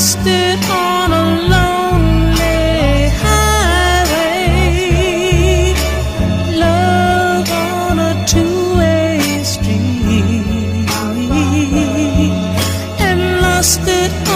wasted on a lonely highway, love on a two-way street, and lost it.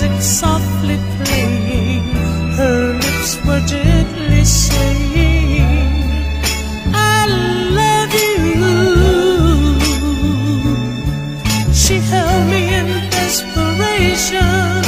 music softly playing, her lips were gently saying, I love you. She held me in desperation.